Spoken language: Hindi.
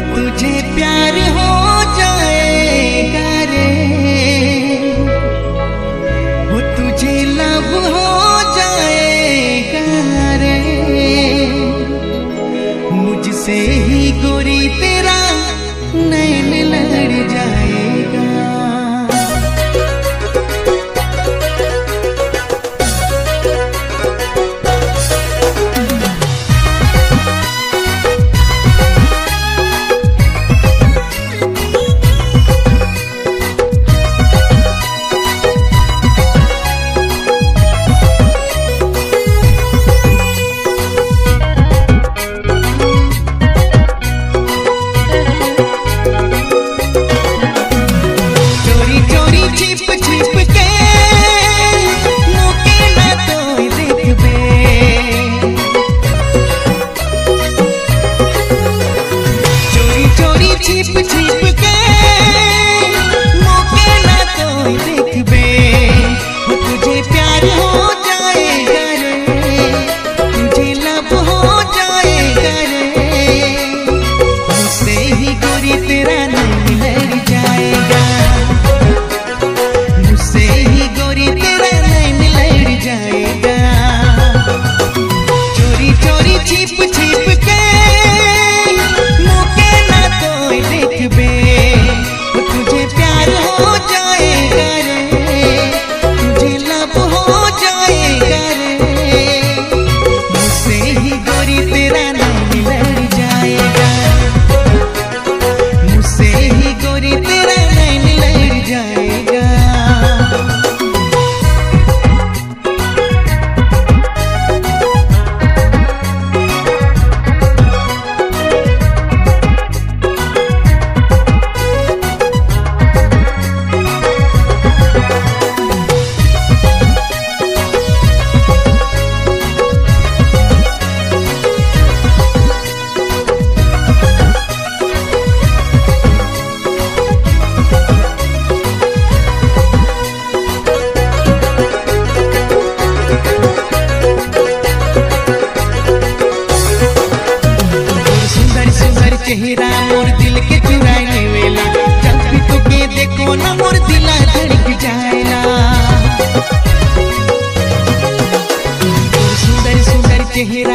तुझे प्यार हो छिप छिप से मोर दिल के चुराई लेवेला जब भी तो के देखो ना, मोर दिला धड़क जाएला सुंदर सुंदर चेहरा